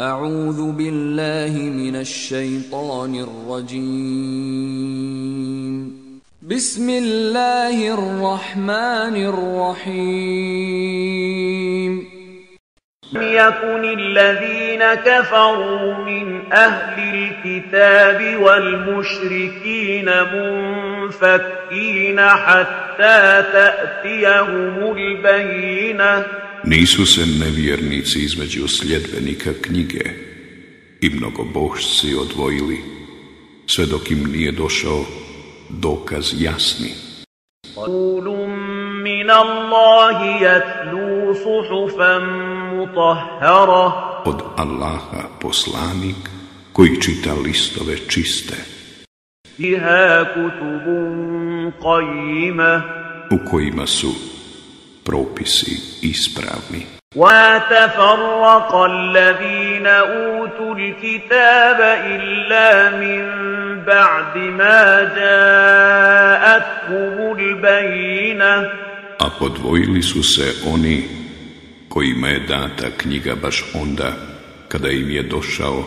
أعوذ بالله من الشيطان الرجيم. بسم الله الرحمن الرحيم. يكن الذين كفروا من أهل الكتاب والمشركين منفكين حتى تأتيهم البينة. Nisu se nevjernici između sljedbenika knjige i mnogobožci odvojili, sve dok im nije došao dokaz jasni. Od Allaha poslanik koji čita listove čiste. U kojima su propisi ispravni. وتفرق الذين أوتوا الكتاب إلا من بعد ما جاءتهم البينة A podvojili su se oni kojima je data knjiga baš onda kada im je došao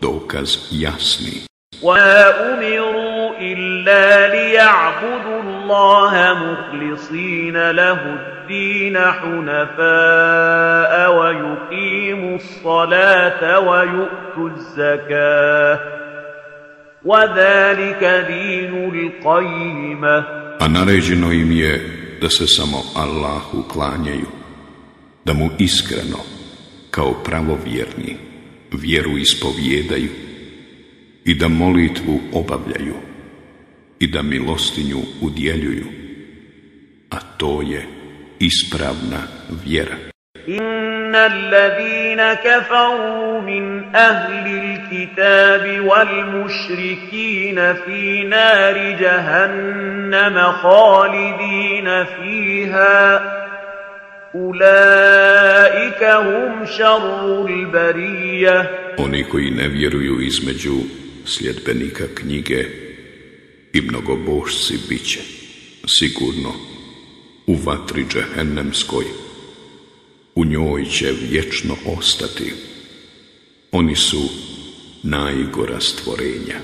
dokaz jasni. وما أمروا إلا ليعبدوا الله مخلصين له الدين حنفاء ويقيموا الصلاة ويؤتوا الزكاة وذلك دين القيمة A naređeno im je da se samo Allahu klanjaju, da mu iskreno, kao pravovjerni, vjeru ispovjedaju i da molitvu obavljaju i da milostinju udjeljuju, a to je ispravna vjera. إن الذين كفروا من أهل الكتاب والمشركين في نار جهنم خالدين فيها أولئك هم شر البرية Oni koji ne vjeruju između sljedbenika knjige i mnogobošci bit će, sigurno, u vatri džehennemskoj. U njoj će vječno ostati. Oni su najgora stvorenja.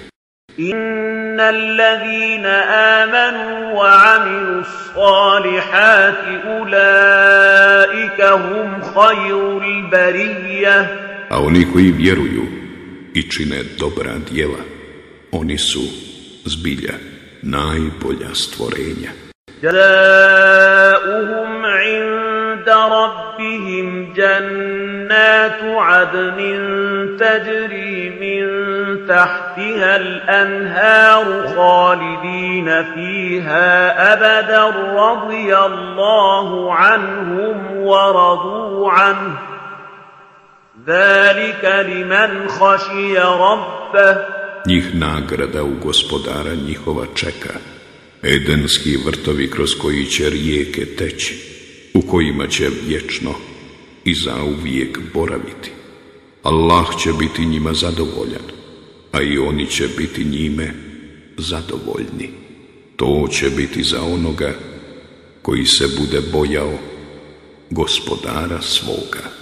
Inna allazina amanu wa amilu salihati ulaika hum hajrul barijah. A oni koji vjeruju i čine dobra djela, oni su zbilja najbolja stvorenja. جزاؤهم عند ربهم جنات عدن تجري من تحتها الأنهار خالدين فيها أبدا رضي الله عنهم ورضوا عنه ذلك لمن خشي ربه Njih nagrada u gospodara njihova čeka, edenski vrtovi kroz koji će rijeke teći, u kojima će vječno i zauvijek boraviti. Allah će biti njima zadovoljan, a i oni će biti njime zadovoljni. To će biti za onoga koji se bude bojao gospodara svoga.